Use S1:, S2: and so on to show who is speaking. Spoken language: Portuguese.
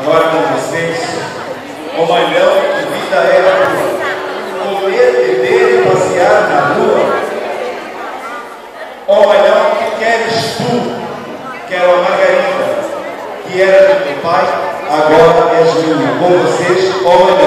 S1: agora com vocês, o malhão de vida é rua. Comer, beber e passear na rua. Ó malhão que queres tu, era a Margarida, que era do teu pai, agora és minha. Com vocês, ó malhão.